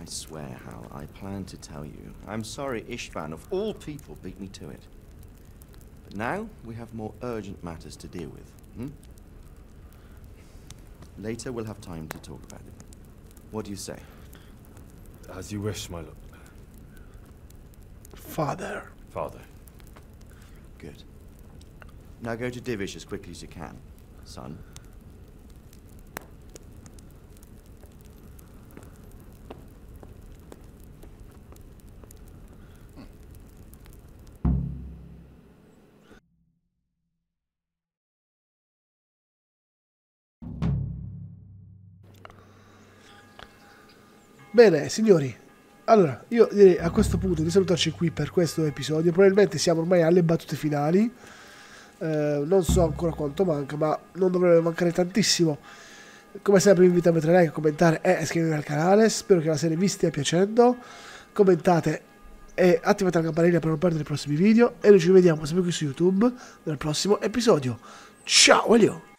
Speaker 18: I swear, Hal, I plan to tell you. I'm sorry Ishvan, of all people, beat me to it. But now we have more urgent matters to deal with. Hmm? Later we'll have time to talk about it. What do you say?
Speaker 3: As you wish, my lord.
Speaker 1: Father.
Speaker 3: Father.
Speaker 18: Good. Now go to Divish as quickly as you can, son.
Speaker 1: Bene, signori. Allora, io direi a questo punto di salutarci qui per questo episodio. Probabilmente siamo ormai alle battute finali. Eh, non so ancora quanto manca, ma non dovrebbe mancare tantissimo. Come sempre vi invito a mettere like, a commentare e iscrivervi al canale. Spero che la serie vi stia piacendo. Commentate e attivate la campanella per non perdere i prossimi video. E noi ci vediamo sempre qui su YouTube nel prossimo episodio. Ciao, Elio!